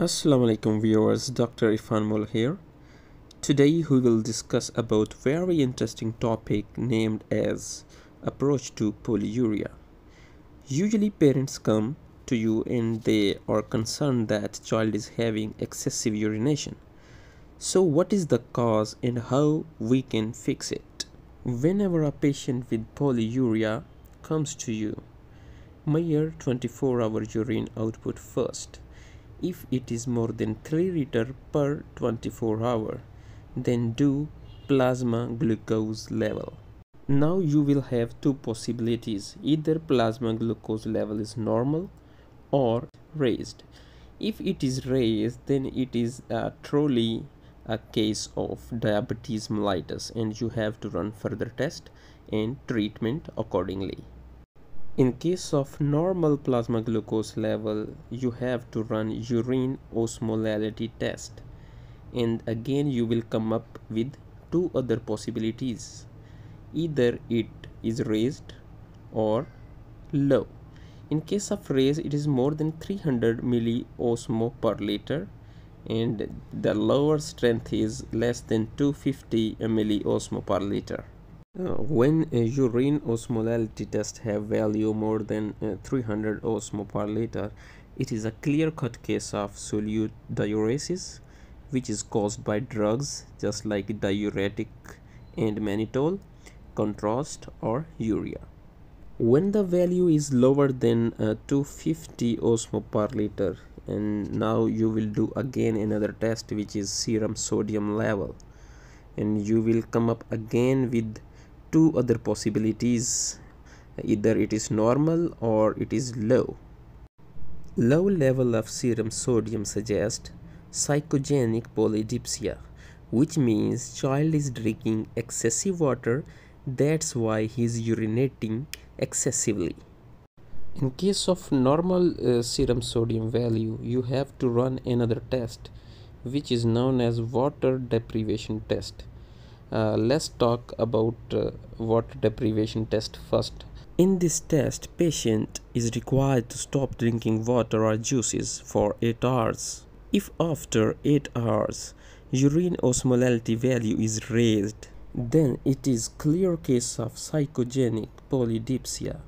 Assalamu alaikum viewers, Dr. Irfan Mughal here. Today we will discuss about very interesting topic named as approach to polyuria. Usually parents come to you and they are concerned that child is having excessive urination. So what is the cause and how we can fix it? Whenever a patient with polyuria comes to you, measure 24 hour urine output first if it is more than 3 liter per 24 hour then do plasma glucose level. Now you will have two possibilities. Either plasma glucose level is normal or raised. If it is raised then it is uh, truly a case of diabetes mellitus and you have to run further test and treatment accordingly in case of normal plasma glucose level, you have to run urine osmolality test. And again you will come up with two other possibilities. Either it is raised or low. In case of raise, it is more than 300 milliosmo per liter and the lower strength is less than 250 milliosmo per liter. Uh, when a urine osmolality test have value more than uh, 300 osmo per liter, it is a clear-cut case of solute diuresis, which is caused by drugs just like diuretic and mannitol, contrast or urea. When the value is lower than uh, 250 osmo per liter, and now you will do again another test which is serum sodium level, and you will come up again with two other possibilities. Either it is normal or it is low. Low level of serum sodium suggests psychogenic polydipsia which means child is drinking excessive water. That's why he is urinating excessively. In case of normal uh, serum sodium value you have to run another test which is known as water deprivation test uh, let's talk about uh, water deprivation test first. In this test patient is required to stop drinking water or juices for 8 hours. If after 8 hours urine osmolality value is raised then it is clear case of psychogenic polydipsia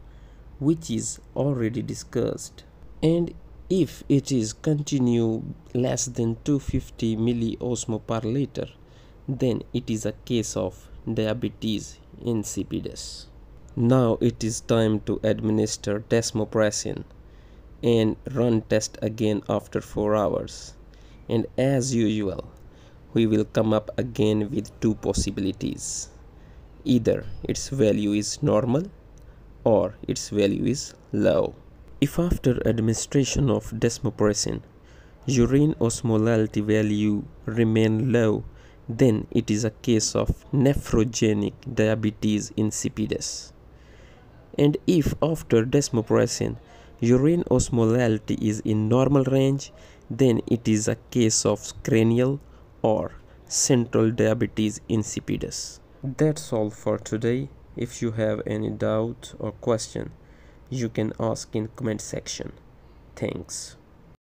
which is already discussed. And if it is continue less than 250 milliosmo per liter then it is a case of diabetes insipidus. Now it is time to administer desmopressin and run test again after 4 hours. And as usual, we will come up again with two possibilities. Either its value is normal or its value is low. If after administration of desmopressin, urine osmolality value remain low then it is a case of nephrogenic diabetes insipidus. And if after desmopressin urine osmolality is in normal range, then it is a case of cranial or central diabetes insipidus. That's all for today. If you have any doubt or question, you can ask in comment section. Thanks.